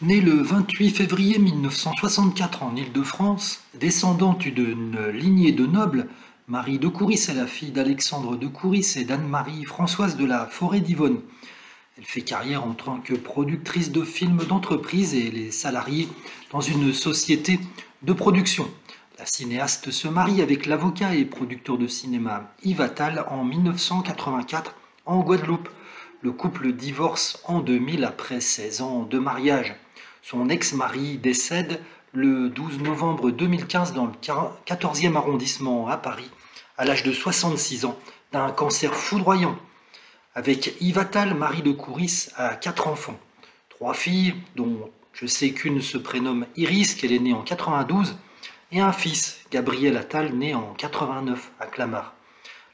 Née le 28 février 1964 en Île-de-France, descendante d'une lignée de nobles, Marie de Couris est la fille d'Alexandre de Couris et d'Anne-Marie Françoise de la Forêt d'Yvonne. Elle fait carrière en tant que productrice de films d'entreprise et les salariés dans une société de production. La cinéaste se marie avec l'avocat et producteur de cinéma Yves en 1984 en Guadeloupe. Le couple divorce en 2000 après 16 ans de mariage. Son ex-mari décède le 12 novembre 2015 dans le 14e arrondissement à Paris, à l'âge de 66 ans, d'un cancer foudroyant. Avec Yves Attal, Marie de Couris a quatre enfants, trois filles, dont je sais qu'une se prénomme Iris, qu'elle est née en 92, et un fils, Gabriel Attal, né en 89 à Clamart.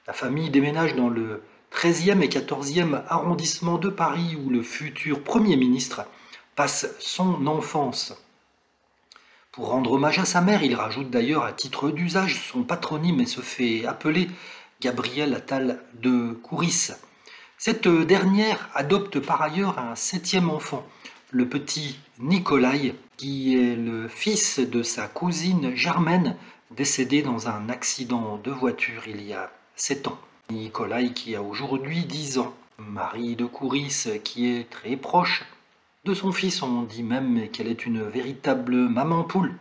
La famille déménage dans le 13e et 14e arrondissement de Paris où le futur Premier ministre passe son enfance. Pour rendre hommage à sa mère, il rajoute d'ailleurs à titre d'usage son patronyme et se fait appeler Gabriel Attal de Couris. Cette dernière adopte par ailleurs un septième enfant, le petit Nikolai, qui est le fils de sa cousine Germaine, décédée dans un accident de voiture il y a sept ans. Nikolai qui a aujourd'hui dix ans. Marie de Couris qui est très proche de son fils. On dit même qu'elle est une véritable maman poule.